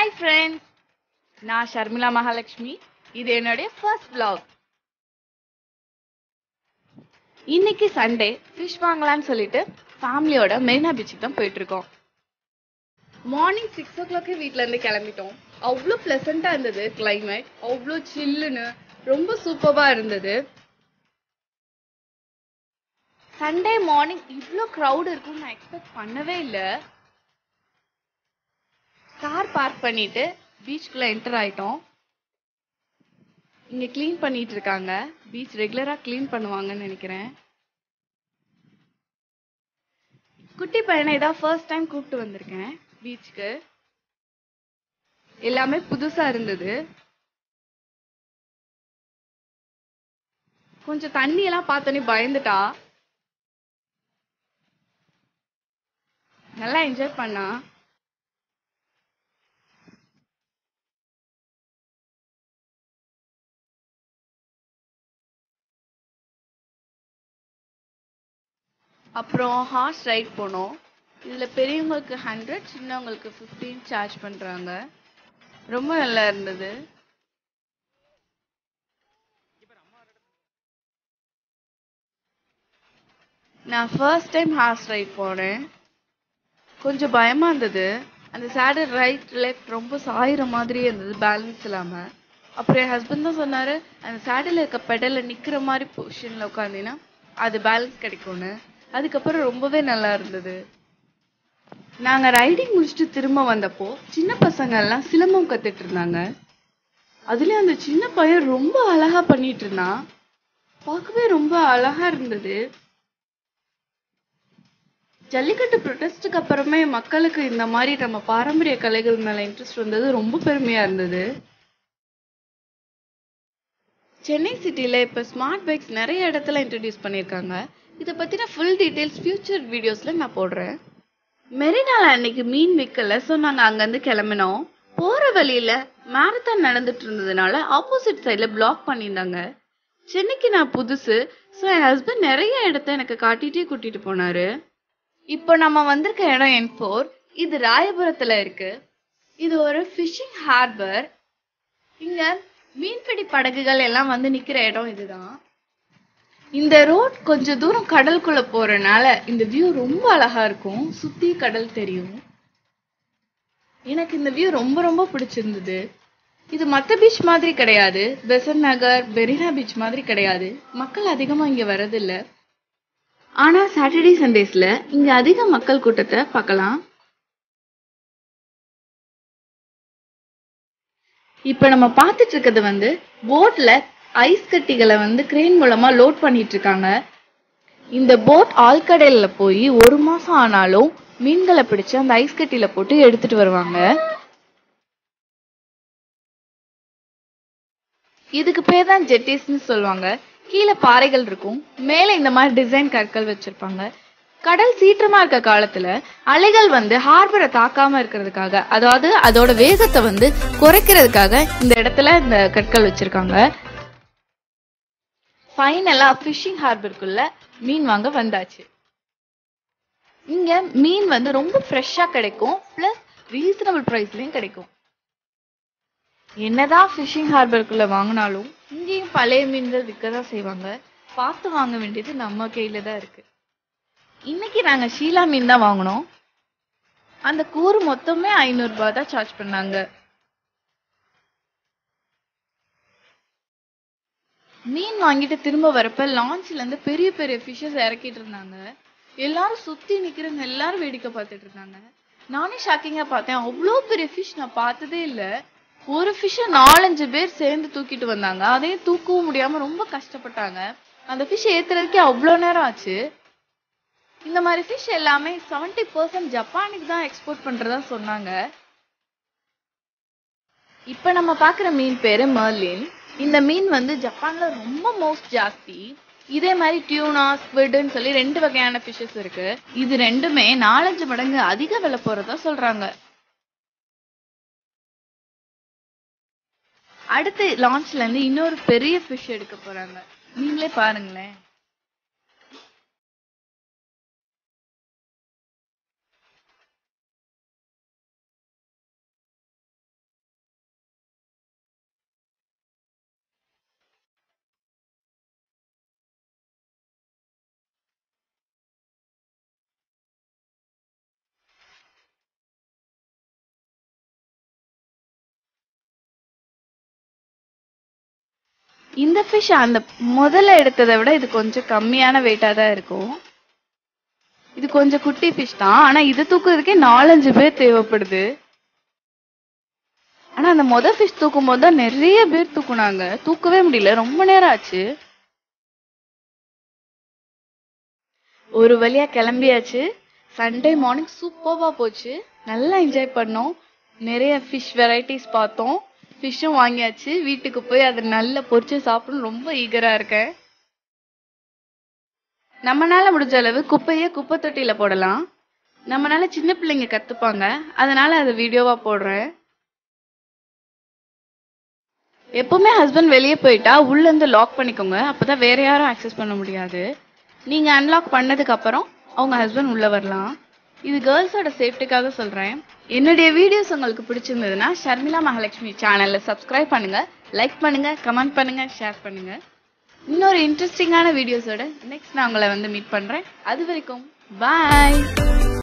Hi friends நான் ஷர்மிளா மகாலட்சுமி. இது என்னுடைய ஃபர்ஸ்ட் பிளாக் இன்னைக்கு சண்டே ஃபிஷ் வாங்கலாம்னு சொல்லிட்டு ஃபேமிலியோட மெரினா பீச்சுக்கு தான் போயிட்டு இருக்கோம் மார்னிங் சிக்ஸ் ஓ கிளாக்கே வீட்ல இருந்து கிளம்பிட்டோம். அவ்வளோ ப்ளசண்ட்டாக இருந்தது கிளைமேட் அவ்வளோ சில்லுன்னு ரொம்ப சூப்பராக இருந்தது. சண்டே மார்னிங் இவ்வளோ க்ரௌட் இருக்கும்னு நான் எக்ஸ்பெக்ட் பண்ணவே இல்லை. கார் பார்க் பண்ணிட்டு பீச்சுக்குள்ள என்டர் ஆயிட்டோம். இங்க க்ளீன் பண்ணிட்டு இருக்காங்க. பீச் ரெகுலரா க்ளீன் பண்ணுவாங்கன்னு நினைக்கிறேன். குட்டி பையனை இதான் ஃபர்ஸ்ட் டைம் கூப்பிட்டு வந்திருக்கேன் பீச்சுக்கு எல்லாமே புதுசா இருந்தது. கொஞ்சம் தண்ணி எல்லாம் பார்த்தோன்னே பயந்துட்டா. நல்லா என்ஜாய் பண்ணா. அப்புறம் ஹார்ஸ் ரைட் போனோம். இதில் பெரியவங்களுக்கு ஹண்ட்ரட் சின்னவங்களுக்கு ஃபிஃப்டீன் சார்ஜ் பண்ணுறாங்க ரொம்ப நல்லா இருந்தது. நான் ஃபர்ஸ்ட் டைம் ஹார்ஸ் ரைட் போனேன். கொஞ்சம் பயமாக இருந்தது. அந்த சேடல் ரைட் லெஃப்ட் ரொம்ப சாயிற மாதிரியே இருந்தது பேலன்ஸ் இல்லாமல் அப்புறம் என் ஹஸ்பண்ட் தான் சொன்னார் அந்த சேடில் இருக்க பெடலில் நிற்கிற மாதிரி பொசிஷனில் உட்காந்தீங்கன்னா அது பேலன்ஸ் கிடைக்கும்னு. அதுக்கப்புறம் ரொம்பவே நல்லா இருந்தது. நாங்க ரைடிங் முடிச்சுட்டு திரும்ப வந்தப்போ சின்ன பசங்க எல்லாம் சிலம்பம் கத்துட்டு இருந்தாங்க. அதுலயும் அந்த சின்ன பையன் ரொம்ப அழகா பண்ணிட்டு இருந்தான். பார்க்கவே ரொம்ப அழகா இருந்தது. ஜல்லிக்கட்டு ப்ரொட்டஸ்டுக்கு அப்புறமே மக்களுக்கு இந்த மாதிரி நம்ம பாரம்பரிய கலைகள் மேல இன்ட்ரெஸ்ட் வந்தது ரொம்ப பெருமையா இருந்தது. சென்னை சிட்டில இப்ப ஸ்மார்ட் பைக்ஸ் நிறைய இடத்துல இன்ட்ரடியூஸ் பண்ணிருக்காங்க இதை பற்றின ஃபுல் டீட்டெயில்ஸ் ஃபியூச்சர் வீடியோஸில் நான் போடுறேன். மெரினால அன்னைக்கு மீன் விற்கல ஸோ நாங்கள் அங்கேருந்து கிளம்பினோம். போகிற வழியில் மேரத்தான் நடந்துட்டு இருந்ததுனால ஆப்போசிட் சைடில் பிளாக் பண்ணியிருந்தாங்க. சென்னைக்கு நான் புதுசு ஸோ என் ஹஸ்பண்ட் நிறைய இடத்த எனக்கு காட்டிகிட்டே கூட்டிகிட்டு போனார். இப்போ நம்ம வந்திருக்க இடம் என் ஃபோர் இது ராயபுரத்தில் இருக்குது இது ஒரு ஃபிஷிங் ஹார்பர் இங்கே மீன்பிடி படகுகள் எல்லாம் வந்து நிற்கிற இடம் இதுதான். இந்த ரோட் கொஞ்ச தூரம் கடலுக்குள்ள போறனால இந்த வியூ ரொம்ப அழகா இருக்கும். சுத்தி கடல் தெரியும். எனக்கு இந்த வியூ ரொம்ப ரொம்ப பிடிச்சிருந்தது. இது மத்த பீச் மாதிரி கிடையாது. பெசன் நகர் பெரினா பீச் மாதிரி கிடையாது. மக்கள் அதிகமா இங்க வரதில்ல ஆனா சாட்டர்டே சண்டேஸ்ல இங்க அதிக மக்கள் கூட்டத்தை பார்க்கலாம். இப்ப நம்ம பார்த்துட்டு இருக்கிறது வந்து போட்ல ஐஸ் கட்டிகளை வந்து கிரேன் மூலமா லோட் பண்ணிட்டு இருக்காங்க இந்த போட் ஆழ்கடல்ல போய் ஒரு மாசம் ஆனாலும் மீன்களை பிடிச்சு அந்த ஐஸ் கட்டியில போட்டு எடுத்துட்டு வருவாங்க. இதுக்கு பேர் தான் ஜெட்டிஸ்ன்னு சொல்லுவாங்க. கீழே பாறைகள் இருக்கும். மேலே இந்த மாதிரி டிசைன் கற்கள் வச்சிருப்பாங்க. கடல் சீற்றமா இருக்க காலத்துல அலைகள் வந்து ஹார்பரை தாக்காம இருக்கிறதுக்காக அதாவது அதோட வேகத்தை வந்து குறைக்கிறதுக்காக இந்த இடத்துல இந்த கற்கள் வச்சிருக்காங்க. ஃபைனலா ஃபிஷிங் ஹார்பருக்குள்ள மீன் வாங்க வந்தாச்சு. இங்க மீன் வந்து ரொம்ப ஃப்ரெஷ்ஷா கிடைக்கும் பிளஸ் ரீசனபிள் பிரைஸ்லயும் கிடைக்கும். என்னதான் ஃபிஷிங் ஹார்பருக்குள்ள வாங்கினாலும் இங்கேயும் பழைய மீன்கள் விற்க தான் செய்வாங்க. பார்த்து வாங்க வேண்டியது நம்ம கையில தான் இருக்கு. இன்னைக்கு நாங்க ஷீலா மீன் தான் வாங்கினோம். அந்த கூறு மொத்தமே ஐநூறுரூபா தான் சார்ஜ் பண்ணாங்க. மீன் வாங்கிட்டு திரும்ப வரப்ப லான்ச்ல இருந்து பெரிய பெரிய ஃபிஷஸ் இறக்கிட்டு இருந்தாங்க. எல்லாரும் சுத்தி நிக்கிறவங்க எல்லாரும் வேடிக்கை பார்த்துட்டு இருந்தாங்க. நானே ஷாக்கிங்கா பார்த்தேன். அவ்வளோ பெரிய ஃபிஷ் நான் பார்த்ததே இல்ல. ஒரு ஃபிஷ்ஷை நாலஞ்சு பேர் சேர்ந்து தூக்கிட்டு வந்தாங்க. அதையும் தூக்கவும் முடியாம ரொம்ப கஷ்டப்பட்டாங்க. அந்த ஃபிஷ் ஏத்துறதுக்கே அவ்வளோ நேரம் ஆச்சு. இந்த மாதிரி ஃபிஷ் எல்லாமே செவன்டி பர்சன்ட் ஜப்பானுக்கு தான் எக்ஸ்போர்ட் பண்றதா சொன்னாங்க. இப்ப நம்ம பாக்குற மீன் பேரு மர்லின் இந்த மீன் வந்து ஜப்பான்ல ரொம்ப மோஸ்ட் ஜாஸ்தி. இதே மாதிரி டியூனா ஸ்குவிட்னு சொல்லி ரெண்டு வகையான ஃபிஷஸ் இருக்கு. இது ரெண்டுமே நாலஞ்சு மடங்கு அதிக விலை போறதா சொல்றாங்க. அடுத்து லான்ச்ல இருந்து இன்னொரு பெரிய ஃபிஷ் எடுக்க போறாங்க. நீங்களே பாருங்களேன். இந்த ஃபிஷ் அந்த முதல்ல எடுத்ததை விட இது கொஞ்சம் கம்மியான வெயிட்டாக தான் இருக்கும். இது கொஞ்சம் குட்டி ஃபிஷ் தான். ஆனால் இது தூக்குறதுக்கே நாலஞ்சு பேர் தேவைப்படுது. ஆனால் அந்த மொத ஃபிஷ் தூக்கும் போது தான் நிறைய பேர் தூக்குனாங்க. தூக்கவே முடியல. ரொம்ப நேரம் ஆச்சு. ஒரு வழியாக கிளம்பியாச்சு. சண்டே மார்னிங் சூப்பராக போச்சு. நல்லா என்ஜாய் பண்ணோம். நிறைய ஃபிஷ் வெரைட்டிஸ் பார்த்தோம். ஃபிஷ்ஷும் வாங்கியாச்சு. வீட்டுக்கு போய் அதை நல்லா பொரிச்சு சாப்பிடணும். ரொம்ப ஈகராக இருக்கேன். நம்மனால முடிஞ்ச அளவு குப்பையை குப்பை தொட்டியில் போடலாம். நம்மளால சின்ன பிள்ளைங்க கற்றுப்பாங்க அதனால அதை வீடியோவாக போடுறேன். எப்பவுமே ஹஸ்பண்ட் வெளியே போயிட்டா உள்ளேருந்து லாக் பண்ணிக்கோங்க. அப்பதான் வேற யாரும் ஆக்சஸ் பண்ண முடியாது. நீங்கள் அன்லாக் பண்ணதுக்கப்புறம் அவங்க ஹஸ்பண்ட் உள்ளே வரலாம். இது கேர்ள்ஸோட சேஃப்டிக்காக சொல்கிறேன் என்னுடைய வீடியோஸ் உங்களுக்கு பிடிச்சிருந்ததுன்னா ஷர்மிளா மகாலட்சுமி சேனலில் சப்ஸ்கிரைப் பண்ணுங்க லைக் பண்ணுங்க கமெண்ட் பண்ணுங்க ஷேர் பண்ணுங்க. இன்னொரு இன்ட்ரெஸ்டிங்கான வீடியோஸோட நெக்ஸ்ட் நான் உங்களை வந்து மீட் பண்றேன். அது வரைக்கும் பாய்